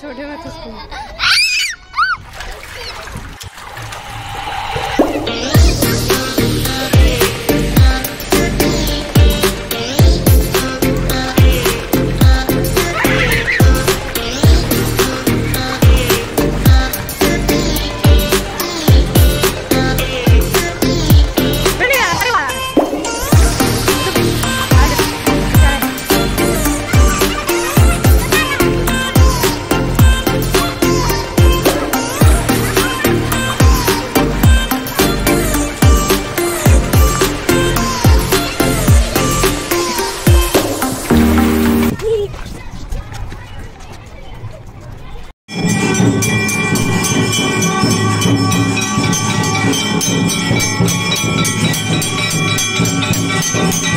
छोटे मत उसको Thank